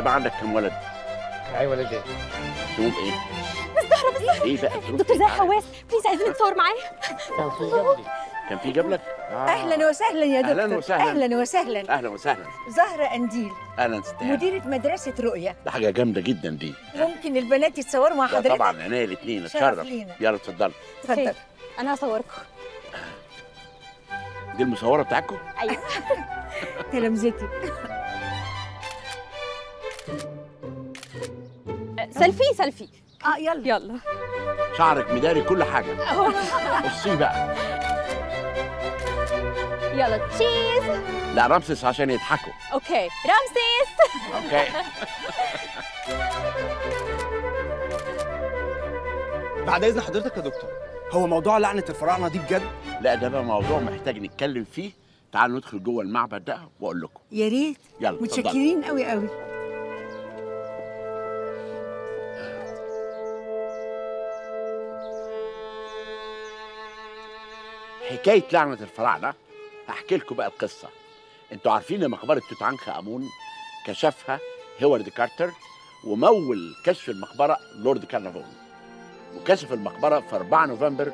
بقى عندك كام ولد؟ معايا ولدين اسمهم إيه؟ بالزهرة بالزهرة إيه بقى؟ دكتور؟ زاهي حواس please عايزين نتصور معاه كان في جنبي كان في جبلك؟ آه. أهلا وسهلا يا دكتور. أهلاً وسهلاً. أهلا وسهلا. أهلا وسهلا. زهرة قنديل أهلا ست هاني. مديرة مدرسة رؤية. ده حاجة جامدة جدا دي. ممكن البنات يتصوروا مع حضرتك؟ طبعا عينيا الاثنين شرف اتشرف. يلا اتفضل. اتفضل أنا هصوركم. دي المصورة بتاعتكم؟ أيوه. تلامذتي. selfie selfie. آه يلا. يلا. شعرك مداري كل حاجة. بصي بقى. يلا cheese. لا رمسس عشان يضحكوا. okay. رمسيس. okay. بعد إذن حضرتك يا دكتور هو موضوع لعنة الفراعنة دي بجد؟ لا ده بقى موضوع محتاج نتكلم فيه. تعالوا ندخل جوه المعبد ده وأقول لكم. يا ريت. يلا. متشكرين قوي قوي حكاية لعنة الفراعنة هحكي لكم بقى القصة. أنتوا عارفين ان مقبره توت عنخ أمون كشفها هوارد كارتر وممول كشف المقبرة لورد كارنافون وكشف المقبرة في 4 نوفمبر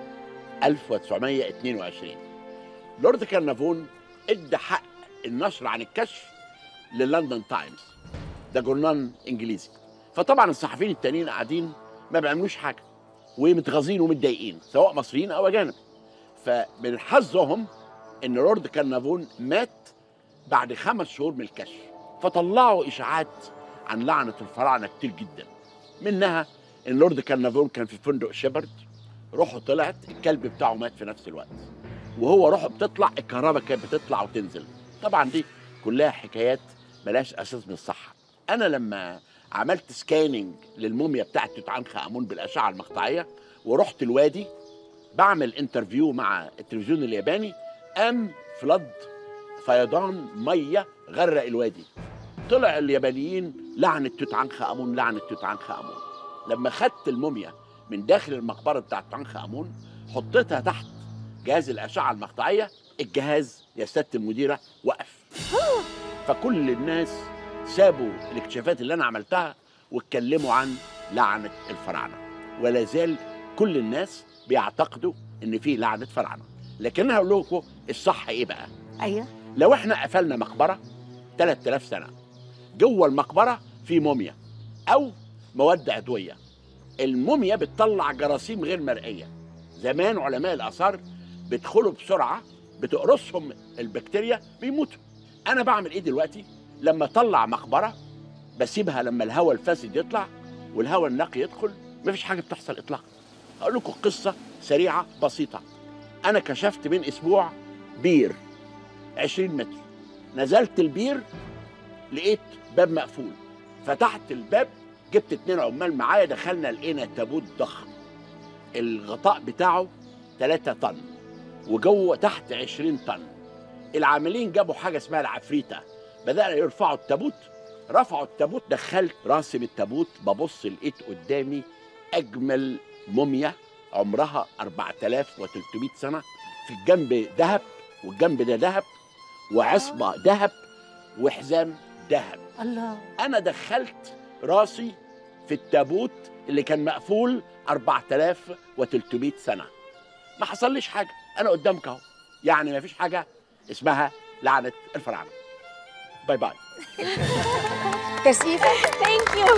1922 لورد كارنافون ادى حق النشر عن الكشف للندن تايمز. ده جورنال إنجليزي. فطبعا الصحفيين التانيين قاعدين ما بيعملوش حاجة ومتغاظين ومتضايقين سواء مصريين أو أجانب. فمن حظهم إن لورد كارنافون مات بعد خمس شهور من الكشف فطلعوا إشاعات عن لعنة الفراعنة كتير جدا. منها إن لورد كارنافون كان في فندق شيبرد روحه طلعت الكلب بتاعه مات في نفس الوقت. وهو روحه بتطلع الكهرباء كانت بتطلع وتنزل. طبعا دي كلها حكايات ملهاش أساس من الصحة. أنا لما عملت scanning للموميا بتاعت توت عنخ آمون بالأشعة المقطعية ورحت الوادي بعمل interview مع التلفزيون الياباني قام فلد فيضان مية غرق الوادي. طلع اليابانيين لعنه توت عنخ أمون لعنه توت عنخ أمون. لما خدت الموميا من داخل المقبرة بتاعت توت عنخ أمون حطيتها تحت جهاز الأشعة المقطعية الجهاز يا سيادة المديرة وقف. فكل الناس سابوا الاكتشافات اللي أنا عملتها واتكلموا عن لعنة الفراعنة. ولا زال كل الناس بيعتقدوا إن في لعنة فراعنه لكن أنا هقول لكم الصح إيه بقى؟ أيوه. لو إحنا قفلنا مقبرة 3000 سنة جوه المقبرة في موميا أو مواد عضويه الموميا بتطلع جراثيم غير مرئية. زمان علماء الآثار بيدخلوا بسرعة بتقرصهم البكتيريا بيموتوا. أنا بعمل إيه دلوقتي؟ لما أطلع مقبرة بسيبها لما الهواء الفاسد يطلع والهواء النقي يدخل مفيش حاجة بتحصل اطلاقا. أقول لكم قصة سريعة بسيطة. أنا كشفت من أسبوع بير 20 متر. نزلت البير لقيت باب مقفول. فتحت الباب جبت اتنين عمال معايا دخلنا لقينا تابوت ضخم. الغطاء بتاعه 3 طن وجوه تحت 20 طن. العاملين جابوا حاجة اسمها العفريتة. بدأنا يرفعوا التابوت رفعوا التابوت دخلت راسي بالتابوت ببص لقيت قدامي أجمل موميا عمرها 4300 سنة في الجنب ذهب والجنب ده ذهب وعصبة ذهب وحزام ذهب الله. أنا دخلت راسي في التابوت اللي كان مقفول 4300 سنة. ما حصليش حاجة. أنا قدامك أهو. يعني ما فيش حاجة اسمها لعنة الفراعنة. bye bye. تسقيفة. thank you